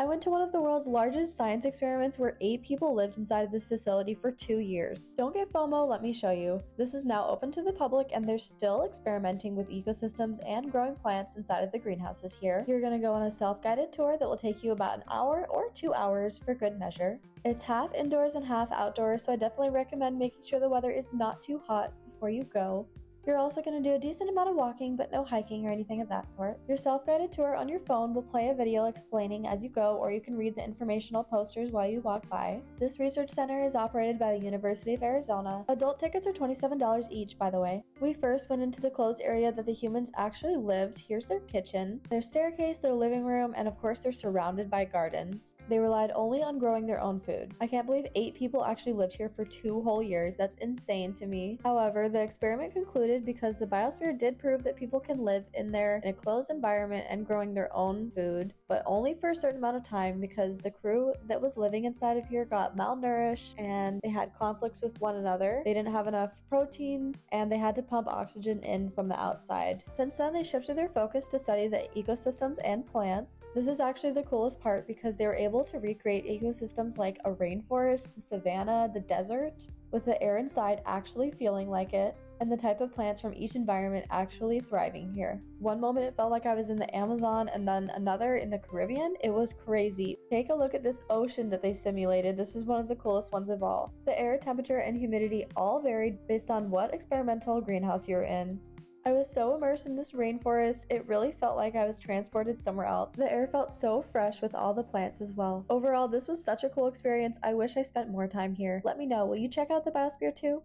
I went to one of the world's largest science experiments where eight people lived inside of this facility for two years. Don't get FOMO, let me show you. This is now open to the public and they're still experimenting with ecosystems and growing plants inside of the greenhouses here. You're gonna go on a self-guided tour that will take you about an hour or two hours for good measure. It's half indoors and half outdoors, so I definitely recommend making sure the weather is not too hot before you go. You're also going to do a decent amount of walking, but no hiking or anything of that sort. Your self guided tour on your phone will play a video explaining as you go, or you can read the informational posters while you walk by. This research center is operated by the University of Arizona. Adult tickets are $27 each, by the way. We first went into the closed area that the humans actually lived. Here's their kitchen, their staircase, their living room, and of course, they're surrounded by gardens. They relied only on growing their own food. I can't believe eight people actually lived here for two whole years. That's insane to me. However, the experiment concluded because the biosphere did prove that people can live in there in a closed environment and growing their own food, but only for a certain amount of time because the crew that was living inside of here got malnourished and they had conflicts with one another. They didn't have enough protein and they had to pump oxygen in from the outside. Since then, they shifted their focus to study the ecosystems and plants. This is actually the coolest part because they were able to recreate ecosystems like a rainforest, the savanna, the desert, with the air inside actually feeling like it and the type of plants from each environment actually thriving here. One moment it felt like I was in the Amazon and then another in the Caribbean. It was crazy. Take a look at this ocean that they simulated. This is one of the coolest ones of all. The air temperature and humidity all varied based on what experimental greenhouse you're in. I was so immersed in this rainforest, it really felt like I was transported somewhere else. The air felt so fresh with all the plants as well. Overall, this was such a cool experience. I wish I spent more time here. Let me know, will you check out the Biosphere 2?